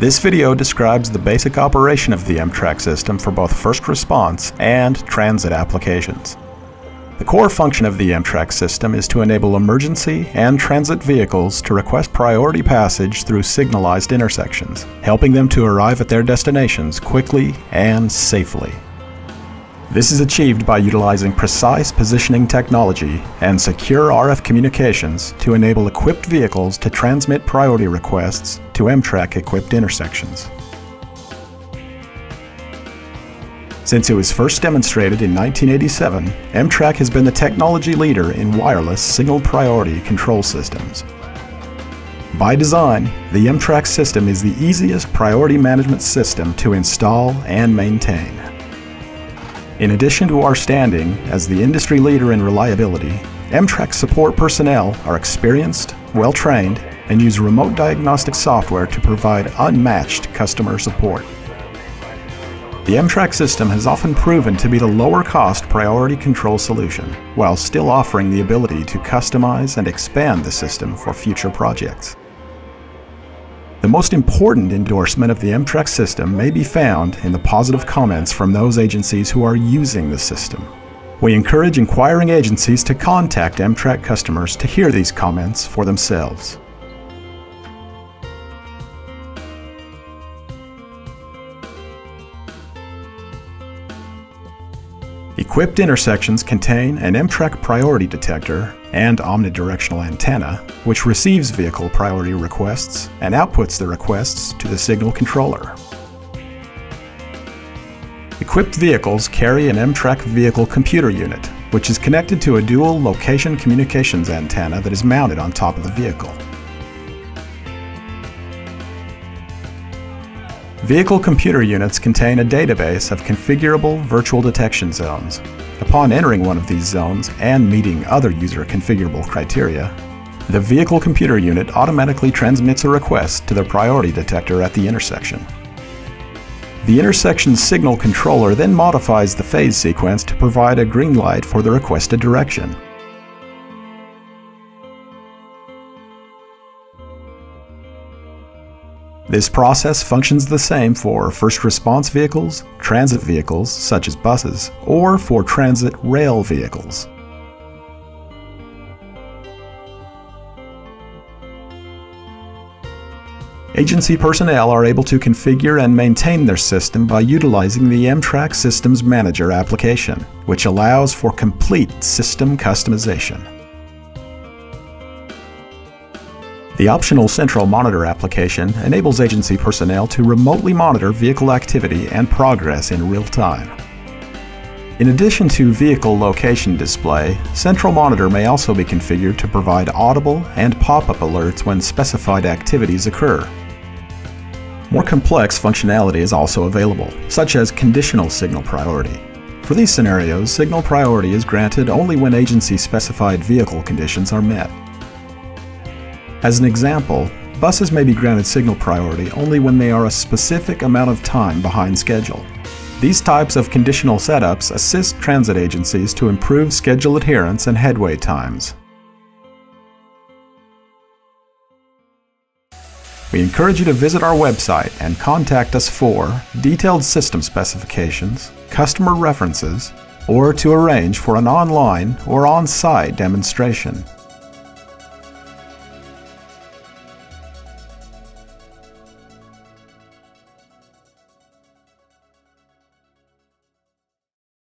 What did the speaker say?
This video describes the basic operation of the EMTRAC system for both first response and transit applications. The core function of the EMTRAC system is to enable emergency and transit vehicles to request priority passage through signalized intersections, helping them to arrive at their destinations quickly and safely. This is achieved by utilizing precise positioning technology and secure RF communications to enable equipped vehicles to transmit priority requests to EMTRAC equipped intersections. Since it was first demonstrated in 1987, EMTRAC has been the technology leader in wireless signal priority control systems. By design, the EMTRAC system is the easiest priority management system to install and maintain. In addition to our standing as the industry leader in reliability, EMTRAC support personnel are experienced, well-trained, and use remote diagnostic software to provide unmatched customer support. The EMTRAC system has often proven to be the lower cost priority control solution, while still offering the ability to customize and expand the system for future projects. The most important endorsement of the EMTRAC system may be found in the positive comments from those agencies who are using the system. We encourage inquiring agencies to contact EMTRAC customers to hear these comments for themselves. Equipped intersections contain an EMTRAC priority detector and omnidirectional antenna, which receives vehicle priority requests and outputs the requests to the signal controller. Equipped vehicles carry an EMTRAC vehicle computer unit, which is connected to a dual location communications antenna that is mounted on top of the vehicle. Vehicle computer units contain a database of configurable virtual detection zones. Upon entering one of these zones and meeting other user configurable criteria, the vehicle computer unit automatically transmits a request to the priority detector at the intersection. The intersection signal controller then modifies the phase sequence to provide a green light for the requested direction. This process functions the same for first response vehicles, transit vehicles such as buses, or for transit rail vehicles. Agency personnel are able to configure and maintain their system by utilizing the EMTRAC Systems Manager application, which allows for complete system customization. The optional Central Monitor application enables agency personnel to remotely monitor vehicle activity and progress in real time. In addition to vehicle location display, Central Monitor may also be configured to provide audible and pop-up alerts when specified activities occur. More complex functionality is also available, such as conditional signal priority. For these scenarios, signal priority is granted only when agency-specified vehicle conditions are met. As an example, buses may be granted signal priority only when they are a specific amount of time behind schedule. These types of conditional setups assist transit agencies to improve schedule adherence and headway times. We encourage you to visit our website and contact us for detailed system specifications, customer references, or to arrange for an online or on-site demonstration.